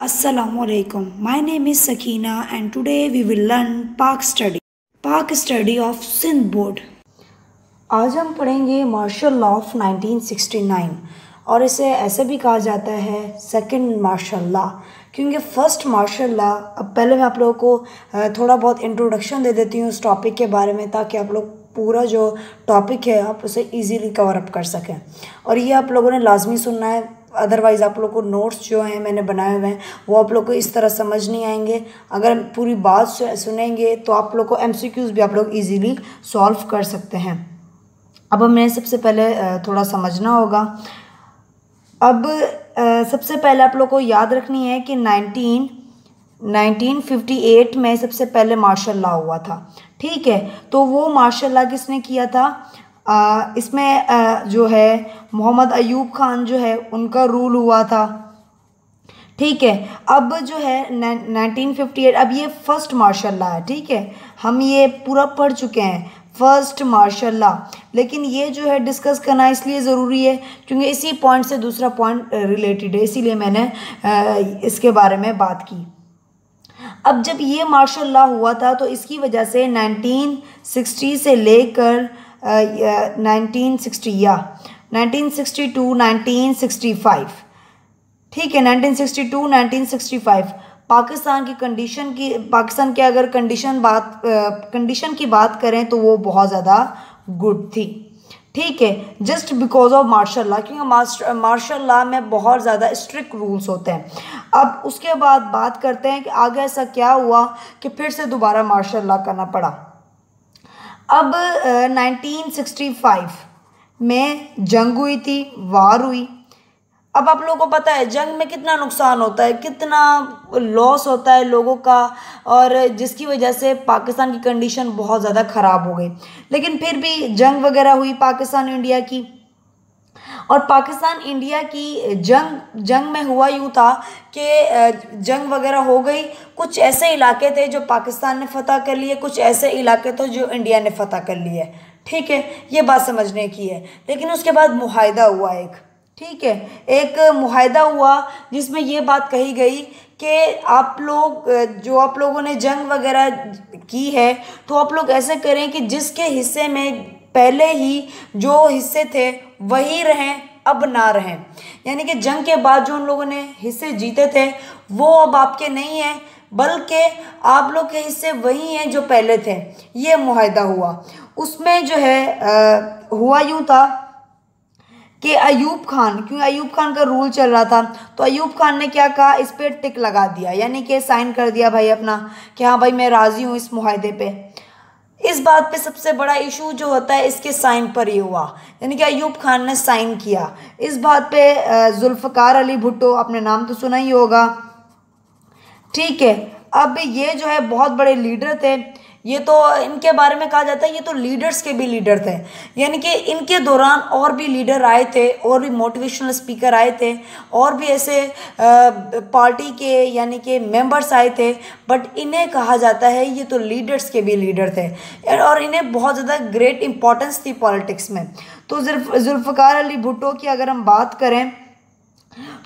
Assalamu alaikum. My name is Sakina and today we will learn Pak study. Pak study of Sindh board. आज हम पढ़ेंगे martial law of 1969 और इसे ऐसे भी कहा जाता है सेकंड मार्शल लॉ क्योंकि फ़र्स्ट मार्शल लॉ अब पहले मैं आप लोगों को थोड़ा बहुत इंट्रोडक्शन दे देती हूँ उस टॉपिक के बारे में ताकि आप लोग पूरा जो टॉपिक है, आप उसे इजीली कवर अप कर सकें और ये आप लोगों ने लाजमी सुनना है अदरवाइज़ आप लोग को नोट्स जो हैं, मैंने बनाए हुए हैं, वो आप लोग को इस तरह समझ नहीं आएँगे। अगर पूरी बात सुनेंगे तो आप लोग को एम भी आप लोग ईजीली सॉल्व कर सकते हैं। अब हमें सबसे पहले थोड़ा समझना होगा। अब सबसे पहले आप लोग को याद रखनी है कि नाइनटीन 1958 में सबसे पहले मार्शल लॉ हुआ था। ठीक है तो वो मार्शल लॉ किसने किया था? इसमें जो है, मोहम्मद अयूब खान जो है, उनका रूल हुआ था। ठीक है, अब जो है नाइनटीन फिफ्टी एट अब ये फ़र्स्ट मार्शल लॉ है, ठीक है? हम ये पूरा पढ़ चुके हैं फ़र्स्ट मार्शल लॉ लेकिन ये जो है डिस्कस करना इसलिए ज़रूरी है, क्योंकि इसी पॉइंट से दूसरा पॉइंट रिलेटेड है, इसीलिए मैंने इसके बारे में बात की। अब जब ये मार्शल लॉ हुआ था तो इसकी वजह से 1960 से लेकर नाइनटीन सिक्सटी, या nineteen sixty two, nineteen sixty five. ठीक है, nineteen sixty two, nineteen sixty five. Pakistan की कंडीशन की, पाकिस्तान की अगर कंडीशन बात कंडीशन की बात करें तो वो बहुत ज़्यादा गुड थी। ठीक है just because of martial law क्योंकि मार्शल लॉ में बहुत ज़्यादा स्ट्रिक्ट रूल्स होते हैं। अब उसके बाद बात करते हैं कि आगे ऐसा क्या हुआ कि फिर से दोबारा मार्शल लॉ करना पड़ा। अब सिक्सटी फाइव में जंग हुई थी, वार हुई। अब आप लोगों को पता है, जंग में कितना नुकसान होता है, कितना लॉस होता है लोगों का, और जिसकी वजह से पाकिस्तान की कंडीशन बहुत ज़्यादा ख़राब हो गई। लेकिन फिर भी जंग वगैरह हुई पाकिस्तान इंडिया की। और पाकिस्तान इंडिया की जंग जंग में हुआ यूँ था कि जंग वगैरह हो गई। कुछ ऐसे इलाके थे जो पाकिस्तान ने फ़तह कर लिए, कुछ ऐसे इलाके थे जो इंडिया ने फ़तह कर लिए। ठीक है, ये बात समझने की है। लेकिन उसके बाद मुहिदा हुआ एक। ठीक है, एक मुहिदा हुआ जिसमें ये बात कही गई कि आप लोग जो आप लोगों ने जंग वगैरह की है तो आप लोग ऐसे करें कि जिसके हिस्से में पहले ही जो हिस्से थे वही रहें अब ना रहें। यानी कि जंग के बाद जो उन लोगों ने हिस्से जीते थे वो अब आपके नहीं हैं बल्कि आप लोग के हिस्से वही हैं जो पहले थे। ये मुहिदा हुआ। उसमें जो है आ, हुआ यूँ था कि अयूब खान क्योंकि अयूब खान का रूल चल रहा था तो अयूब खान ने क्या कहा? इस पर टिक लगा दिया। यानी कि साइन कर दिया भाई अपना कि हाँ भाई मैं राज़ी हूँ इस माहदे पे। इस बात पे सबसे बड़ा इशू जो होता है, इसके साइन पर ही हुआ। यानी कि अयूब खान ने साइन किया। इस बात पे जुल्फ़कार अली भुट्टो अपने नाम तो सुना ही होगा। ठीक है, अब ये जो है, बहुत बड़े लीडर थे। ये तो इनके बारे में कहा जाता है, ये तो लीडर्स के भी लीडर थे। यानी कि इनके दौरान और भी लीडर आए थे, और भी मोटिवेशनल स्पीकर आए थे, और भी ऐसे पार्टी के यानी कि मेंबर्स आए थे। बट इन्हें कहा जाता है, ये तो लीडर्स के भी लीडर थे। और इन्हें बहुत ज़्यादा ग्रेट इंपॉर्टेंस थी पॉलिटिक्स में। तो जुल्फ़कार अली भुट्टो की अगर हम बात करें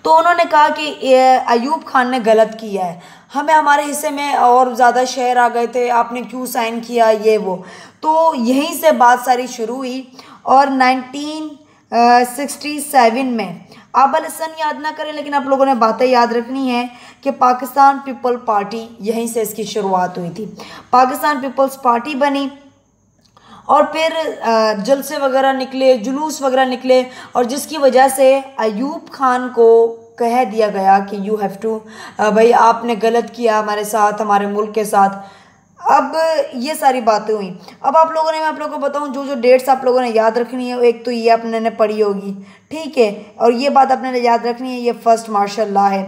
तो उन्होंने कहा कि अयूब खान ने गलत किया है। हमें हमारे हिस्से में और ज़्यादा शेयर आ गए थे, आपने क्यों साइन किया, ये, वो। तो यहीं से बात सारी शुरू हुई और नाइनटीन सिक्सटी सेवन में आप सन याद ना करें, लेकिन आप लोगों ने बातें याद रखनी है कि पाकिस्तान पीपल पार्टी, यहीं से इसकी शुरुआत हुई थी। पाकिस्तान पीपल्स पार्टी बनी और फिर जलसे वगैरह निकले, जुलूस वगैरह निकले, और जिसकी वजह से अयूब खान को कह दिया गया कि यू हैव टू भाई आपने गलत किया हमारे साथ, हमारे मुल्क के साथ। अब ये सारी बातें हुई। अब आप लोगों ने, मैं आप लोगों को बताऊँ, जो जो डेट्स आप लोगों ने याद रखनी है, एक तो ये आपने ने पढ़ी होगी, ठीक है? और ये बात आपने याद रखनी है, ये फ़र्स्ट मार्शल लॉ है,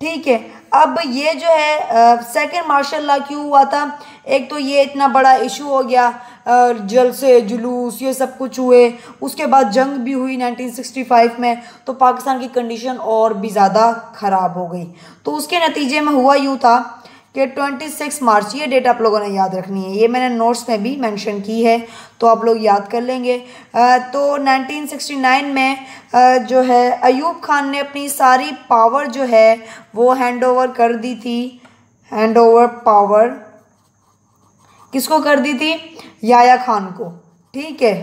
ठीक है? अब ये जो है सेकंड मार्शल लॉ क्यों हुआ था? एक तो ये इतना बड़ा इशू हो गया जल से जुलूस, ये सब कुछ हुए। उसके बाद जंग भी हुई 1965 में तो पाकिस्तान की कंडीशन और भी ज़्यादा ख़राब हो गई। तो उसके नतीजे में हुआ यूँ था कि 26 मार्च, ये डेट आप लोगों ने याद रखनी है। ये मैंने नोट्स में भी मेंशन की है तो आप लोग याद कर लेंगे। तो 1969 में जो है, अयूब खान ने अपनी सारी पावर जो है, वो हैंड ओवर कर दी थी। हैंड ओवर पावर किसको कर दी थी? याया खान को। ठीक है?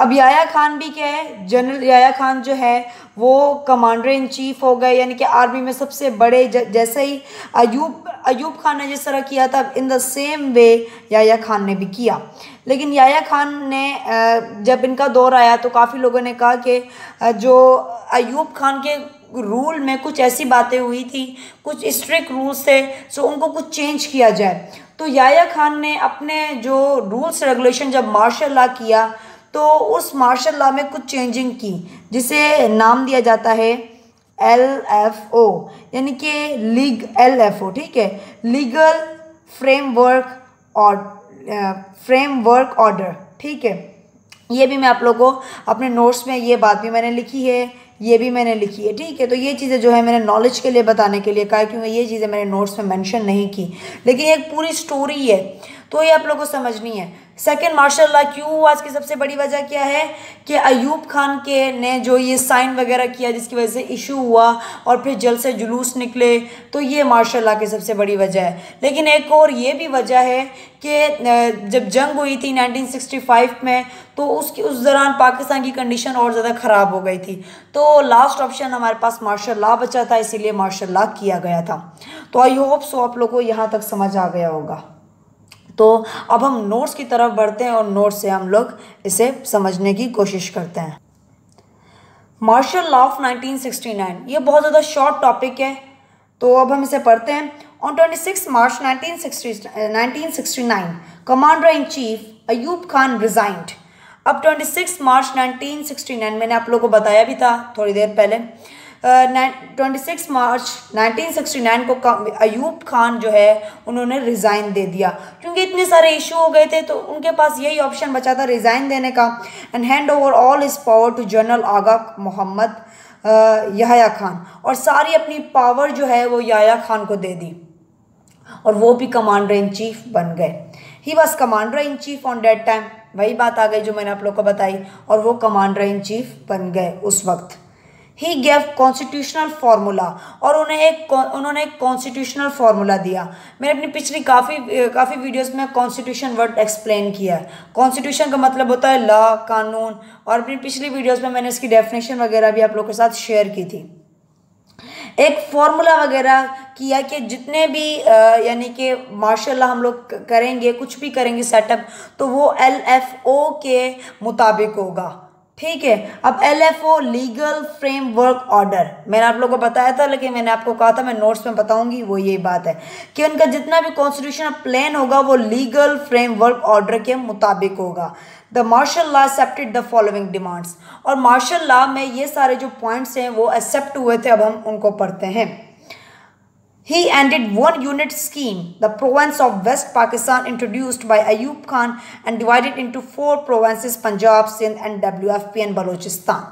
अब याया खान भी क्या है? जनरल याया खान जो है, वो कमांडर इन चीफ हो गए, यानी कि आर्मी में सबसे बड़े जैसे ही अयूब अयूब खान ने जिस तरह किया था in the same way Yahya Khan ने भी किया। लेकिन याया खान ने जब इनका दौर आया तो काफ़ी लोगों ने कहा कि जो अयूब खान के रूल में कुछ ऐसी बातें हुई थी, कुछ स्ट्रिक्ट रूल्स थे सो उनको कुछ चेंज किया जाए। तो याया खान ने अपने जो रूल्स रेगुलेशन जब मार्शल लॉ किया तो उस मार्शल लॉ में कुछ चेंजिंग की, जिसे नाम दिया जाता है एल एफ़ ओ यानी कि लीग एल एफ़ ओ ठीक है? लीगल फ्रेमवर्क और फ्रेमवर्क ऑर्डर ठीक है? ये भी मैं आप लोगों को अपने नोट्स में ये बात भी मैंने लिखी है। ये भी मैंने लिखी है, ठीक है? तो ये चीज़ें जो है मैंने नॉलेज के लिए बताने के लिए कहा क्योंकि ये चीज़ें मैंने नोट्स में मेंशन नहीं की। लेकिन एक पूरी स्टोरी है। तो ये आप लोगों को समझनी है। सेकेंड मार्शल लॉ क्यों? हुआ इसकी सबसे बड़ी वजह क्या है? कि अयूब खान के ने जो ये साइन वगैरह किया जिसकी वजह से इशू हुआ और फिर जल से जुलूस निकले तो ये मार्शल लॉ की सबसे बड़ी वजह है। लेकिन एक और ये भी वजह है कि जब जंग हुई थी 1965 में तो उसकी, उस दौरान पाकिस्तान की कंडीशन और ज़्यादा ख़राब हो गई थी। तो लास्ट ऑप्शन हमारे पास मार्शल लॉ बचा था, इसीलिए मार्शल लॉ किया गया था। तो आई होप सो आप लोग को यहाँ तक समझ आ गया होगा। तो अब हम नोट्स की तरफ़ बढ़ते हैं और नोट्स से हम लोग इसे समझने की कोशिश करते हैं। मार्शल लॉ ऑफ़ 1969 ये बहुत ज़्यादा शॉर्ट टॉपिक है। तो अब हम इसे पढ़ते हैं। On 26 March 1960 1969 commander in chief Ayub Khan resigned अब 26 मार्च 1969 मैंने आप लोगों को बताया भी था थोड़ी देर पहले। ट्वेंटी सिक्स मार्च 1969 को अयूब खान जो है, उन्होंने रिज़ाइन दे दिया। क्योंकि इतने सारे इशू हो गए थे तो उनके पास यही ऑप्शन बचा था रिज़ाइन देने का। And hand over all is power to general Agha Mohammad Yahya Khan और सारी अपनी पावर जो है, वो याया खान को दे दी। और वो भी कमांडर इन चीफ बन गए। He was commander in chief on that time वही बात आ गई जो मैंने आप लोग को बताई। और वो कमांडर इन चीफ बन गए उस वक्त। ही गेव कॉन्स्टिट्यूशनल फार्मूला और उन्हें एक उन्होंने एक कॉन्स्टिट्यूशनल फार्मूला दिया। मैंने अपनी पिछली काफ़ी काफ़ी वीडियोस में कॉन्स्टिट्यूशन वर्ड एक्सप्लेन किया है। कॉन्स्टिट्यूशन का मतलब होता है लॉ कानून और अपनी पिछली वीडियोस में मैंने इसकी डेफिनेशन वगैरह भी आप लोगों के साथ शेयर की थी। एक फॉर्मूला वगैरह किया कि जितने भी यानी कि माशाल्लाह हम लोग करेंगे, कुछ भी करेंगे सेटअप तो वो एल एफ़ ओ के मुताबिक होगा। ठीक है, अब L F O legal framework order मैंने आप लोगों को बताया था, लेकिन मैंने आपको कहा था, मैं नोट्स में बताऊँगी, वो यही बात है कि उनका जितना भी कॉन्स्टिट्यूशन प्लान होगा, वो लीगल फ्रेमवर्क ऑर्डर के मुताबिक होगा। The martial law accepted the following demands और मार्शल लॉ में ये सारे जो पॉइंट्स हैं, वो एक्सेप्ट हुए थे, अब हम उनको पढ़ते हैं। He ended one unit scheme, the province of West Pakistan introduced by Ayub Khan and divided into four provinces Punjab, Sindh and WFP and Balochistan.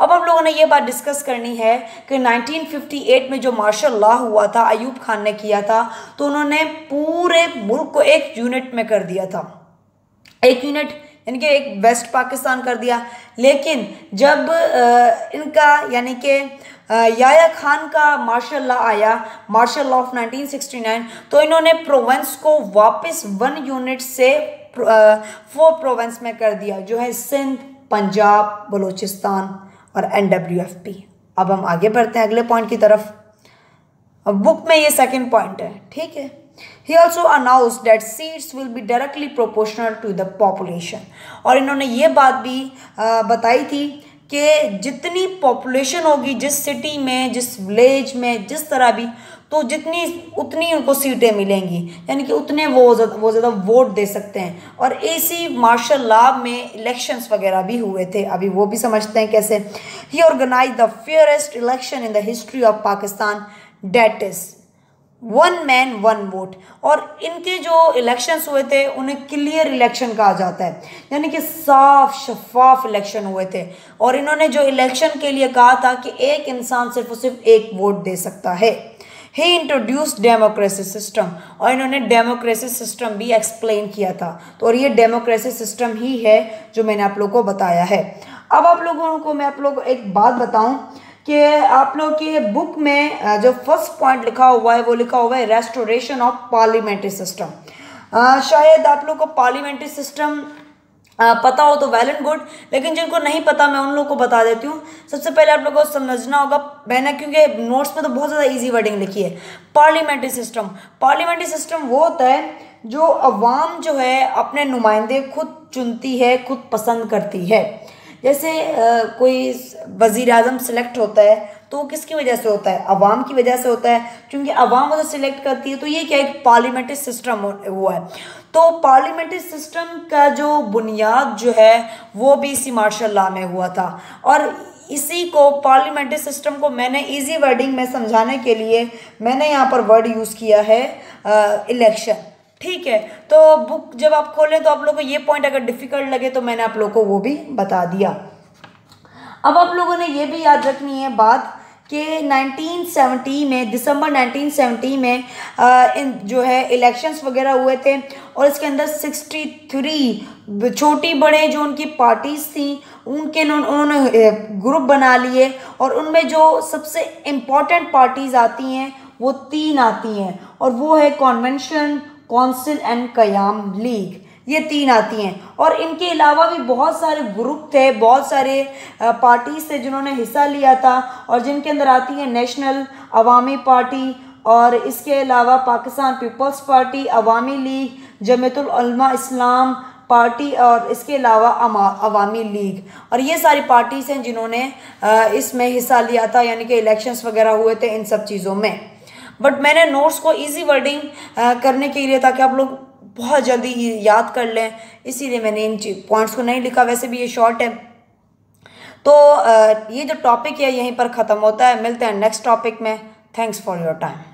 अब हम लोगों ने ये बात डिस्कस करनी है कि 1958 में जो मार्शल लॉ हुआ था अयूब खान ने किया था तो उन्होंने पूरे मुल्क को एक यूनिट में कर दिया था एक यूनिट यानी कि एक वेस्ट पाकिस्तान कर दिया लेकिन जब इनका यानी कि याया खान का मार्शल लॉ आया मार्शल लॉ ऑफ़ 1969 तो इन्होंने प्रोवेंस को वापस वन यूनिट से फोर प्रोवेंस में कर दिया, जो है सिंध, पंजाब, बलूचिस्तान और एन अब हम आगे बढ़ते हैं अगले पॉइंट की तरफ़। अब बुक में ये सेकंड पॉइंट है, ठीक है? He also announce that seats will be directly proportional to the population और इन्होंने ये बात भी बताई थी कि जितनी पॉपुलेशन होगी, जिस सिटी में, जिस विलेज में, जिस तरह भी तो जितनी, उतनी उनको सीटें मिलेंगी। यानी कि उतने वो वो ज़्यादा वोट दे सकते हैं। और इसी मार्शल लॉ में इलेक्शंस वगैरह भी हुए थे। अभी वो भी समझते हैं कैसे। He organise the fairest election in the history of Pakistan that is one man one vote और इनके जो इलेक्शंस हुए थे, उन्हें क्लियर इलेक्शन कहा जाता है। यानी कि साफ़ शफाफ इलेक्शन हुए थे। और इन्होंने जो इलेक्शन के लिए कहा था कि एक इंसान सिर्फ़ और सिर्फ़ एक वोट दे सकता है। ही इंट्रोड्यूस डेमोक्रेसी सिस्टम और इन्होंने डेमोक्रेसी सिस्टम भी एक्सप्लेन किया था। तो और ये डेमोक्रेसी सिस्टम ही है जो मैंने आप लोगों को बताया है। अब आप लोगों को मैं आप लोग एक बात बताऊँ। कि आप लोग के बुक में जो फ़र्स्ट पॉइंट लिखा हुआ है, वो लिखा हुआ है रेस्टोरेशन ऑफ़ पार्लियामेंट्री सिस्टम शायद आप लोग को पार्लियामेंट्री सिस्टम पता हो तो वेल एंड गुड लेकिन जिनको नहीं पता, मैं उन लोगों को बता देती हूँ। सबसे पहले आप लोगों को समझना होगा, मैंने क्योंकि नोट्स में तो बहुत ज़्यादा इजी वर्डिंग लिखी है। पार्लियामेंट्री सिस्टम पार्लियामेंट्री सिस्टम वो होता है, जो अवाम जो है, अपने नुमाइंदे खुद चुनती है, खुद पसंद करती है। जैसे कोई वज़ी अजम सेलेक्ट होता है तो वो किसकी वजह से होता है? अवाम की वजह से होता है। क्योंकि अवाम उसे सिलेक्ट करती है तो ये क्या एक पार्लियामेंट्री सिस्टम हुआ है तो पार्लियामेंट्री सिस्टम का जो बुनियाद जो है, वो भी इसी मार्शल लॉ में हुआ था। और इसी को पार्लियामेंट्री सिस्टम को मैंने इजी वर्डिंग में समझाने के लिए मैंने यहाँ पर वर्ड यूज़ किया है इलेक्शन ठीक है तो बुक जब आप खोलें तो आप लोगों को ये पॉइंट अगर डिफ़िकल्ट लगे तो मैंने आप लोगों को वो भी बता दिया। अब आप लोगों ने ये भी याद रखनी है बात कि 1970 में दिसंबर 1970 में आ, इन जो है इलेक्शंस वगैरह हुए थे और इसके अंदर 63 छोटी बड़े जो उनकी पार्टीज़ थी उनके उन्होंने ग्रुप बना लिए और उनमें जो सबसे इंपॉर्टेंट पार्टीज़ आती हैं वो तीन आती हैं और वो है convention council and Qayyum league, ये तीन आती हैं। और इनके अलावा भी बहुत सारे ग्रुप थे, बहुत सारे पार्टीज़ थे जिन्होंने हिस्सा लिया था और जिनके अंदर आती है नेशनल अवामी पार्टी और इसके अलावा Pakistan peoples party, Awami league जमतुलमा Islam party और इसके अलावा अवामी लीग। और ये सारी पार्टीज़ हैं जिन्होंने इसमें हिस्सा लिया था, यानी कि इलेक्शंस वगैरह हुए थे इन सब चीज़ों में। बट मैंने नोट्स को ईजी वर्डिंग करने के लिए ताकि आप लोग बहुत जल्दी याद कर लें। इसीलिए मैंने इन पॉइंट्स को नहीं लिखा। वैसे भी ये शॉर्ट है। तो ये जो टॉपिक है यहीं पर ख़त्म होता है। मिलते हैं नेक्स्ट टॉपिक में। Thanks for your time